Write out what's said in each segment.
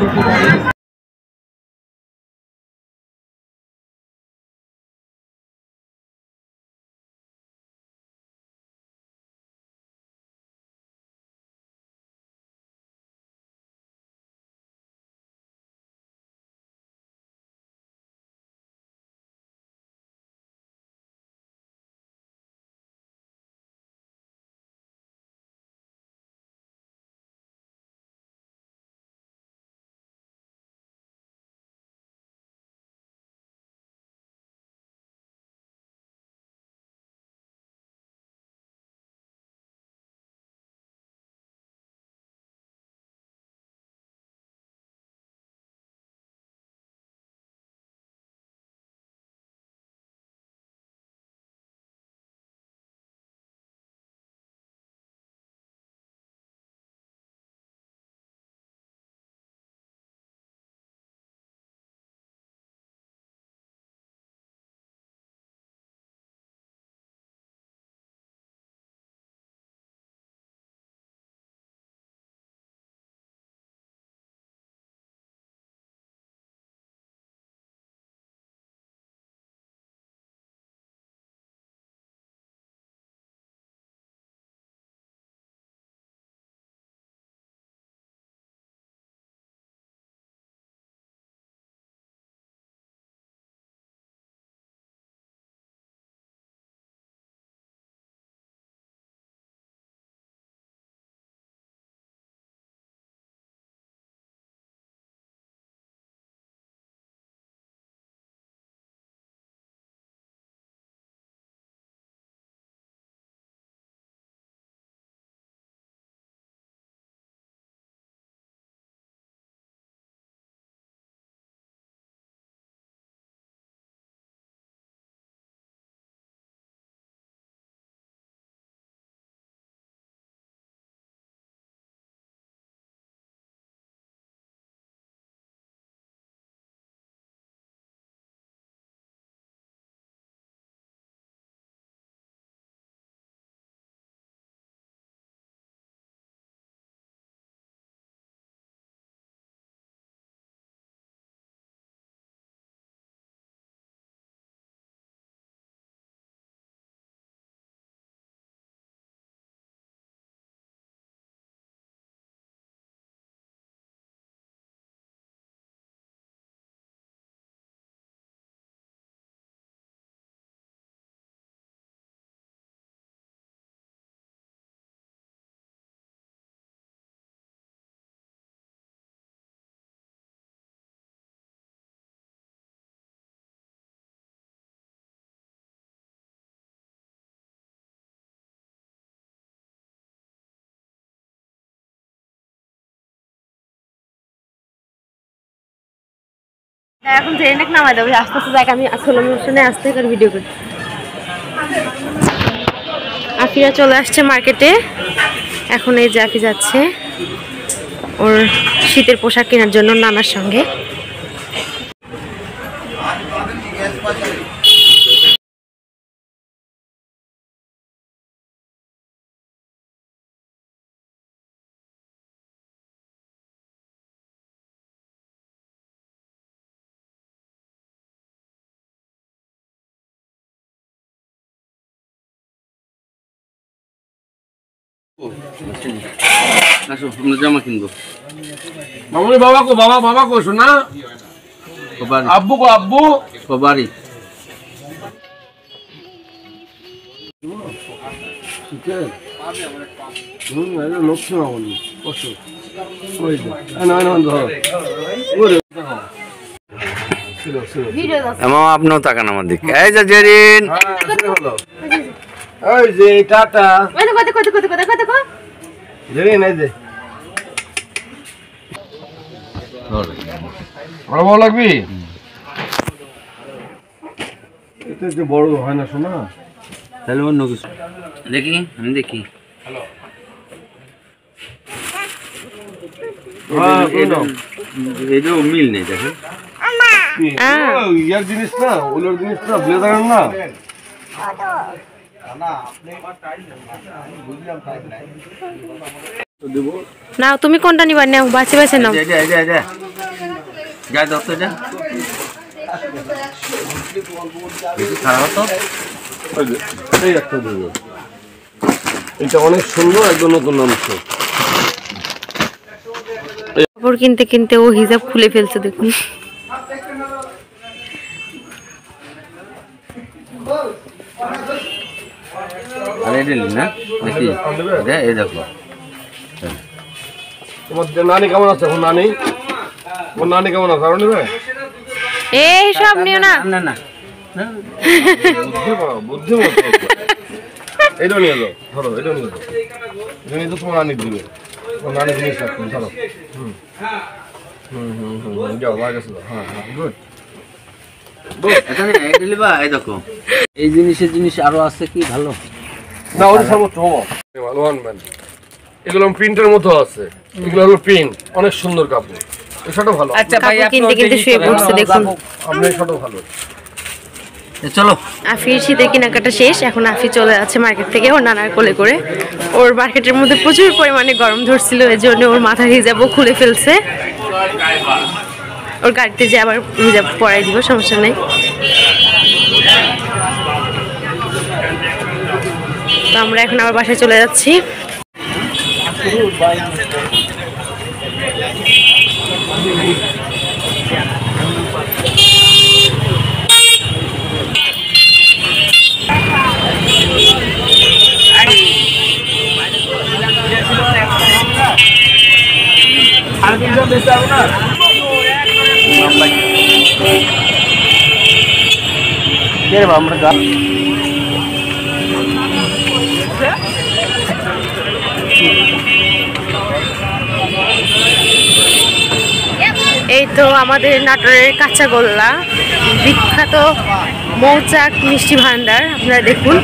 procurar ele. হ্যাঁ, এখন ট্রেনে নামাই দেবো আস্তে আস্তে দেখ আমি আসলে শুনে আসতে করে ভিডিও করি। আফিয়া চলে আসছে মার্কেটে এখন এই যে আফি যাচ্ছে ওর শীতের পোশাক কেনার জন্য নানার সঙ্গে। আসো আমরা জামা কিনবো। মামুনি বাবা কো বাবা বাবা কো শোনা? কবারি আব্বু কো আব্বু? কবারি লক্ষ্মী মামুনি কষ্ট ওই না না ধরো ওরে ছিল ছিল আপনিও তাকান আমার দিকে। এই যে জেরিন। হ্যাঁ হলো। ওই যে টাটা। কত কত কত কত কত কত জেনে নাই দে বড় বড় লাগবি? এটা যে বড় হয় না শোনা তাহলে অন্য কিছু। দেখি আমি দেখি। হ্যাঁ এটা এটাও মিল নেই দেখেন। ইয়ার জিনিস না ওগুলোর জিনিস না ব্লেজার না। নাও তুমি কোনটা নিবা? নাও বাছে বাছে নাও। যা দত্ত যা। এটা অনেক সুন্দর একদম নতুন অংশ। কাপড় কিনতে কিনতে ও হিজাব খুলে ফেলছে দেখুন। আর এটা না। দেখি। এই দেখো। তোমার নানি কেমন আছে এখন নানি? তোমার নানি কেমন আছে? আরও নেবে? এই সব নিও না। না না। না। বুদ্ধি পাও বুদ্ধি মতো এটা নিয়ে যাও। ধরো এটা নিয়ে যাও। এটা তো তোমার নানি দিবে। তোমার নানি জিনিস রাখবেন ধরো। হুম। হুম হুম হুম হুম, যাও মার হ্যাঁ হ্যাঁ গুড এখানে এই দেখো। এই জিনিসের জিনিস আরও আছে কি ভালো? না ওটা সর্বোচ্চ ভালো আনবেন এগুলো প্রিন্টের মতো আছে। এগুলো হলো প্রিন্ট অনেক সুন্দর কাপড়। এটাও ভালো। আচ্ছা কাপড় কিনতে কিনতে শুয়ে পড়ছে দেখুন। আপনি এটাও ভালো। চলো। আফির শীতের কেনাকাটা শেষ। এখন আফি চলে যাচ্ছে মার্কেট থেকে ওর নানার কোলে করে। ওর মার্কেটের মধ্যে প্রচুর পরিমাণে গরম ধরছিল এর জন্য ওর মাথার হিজাবও খুলে ফেলছে। ওর গাড়িতে যে আবার হিজাব পরাই দিব, সমস্যা নেই। তো আমরা এখন আবার বাসায় চলে যাচ্ছি। এই তো আমাদের নাটোরের কাঁচা গোল্লা বিখ্যাত মৌচাক মিষ্টি ভান্ডার আপনারা দেখুন।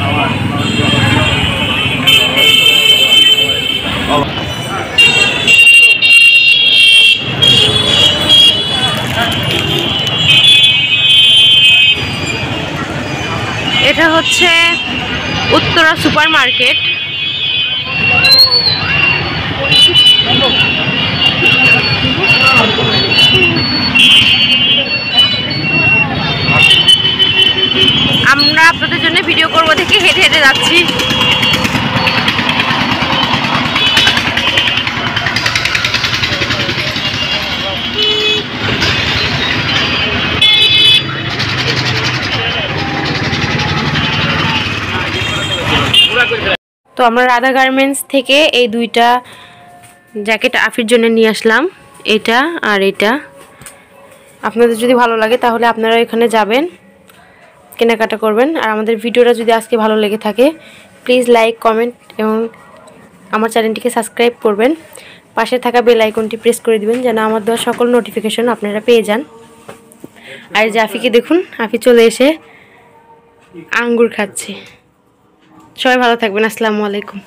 এটা হচ্ছে উত্তরা সুপার মার্কেট আমরা আপনাদের জন্য ভিডিও করব থেকে হেঁটে হেঁটে যাচ্ছি। তো আমরা রাধা গার্মেন্টস থেকে এই দুইটা জ্যাকেট আফির জন্য নিয়ে আসলাম। এটা আর এটা। আপনাদের যদি ভালো লাগে তাহলে আপনারা এখানে যাবেন, কেনাকাটা করবেন। আর আমাদের ভিডিওটা যদি আজকে ভালো লেগে থাকে প্লিজ লাইক কমেন্ট এবং আমার চ্যানেলটিকে সাবস্ক্রাইব করবেন। পাশে থাকা বেল আইকনটি প্রেস করে দিবেন যেন আমার দেওয়া সকল নোটিফিকেশন আপনারা পেয়ে যান। আর যে দেখুন, আফি চলে এসে আঙ্গুর খাচ্ছে। সবাই ভালো থাকবেন আসসালামু আলাইকুম।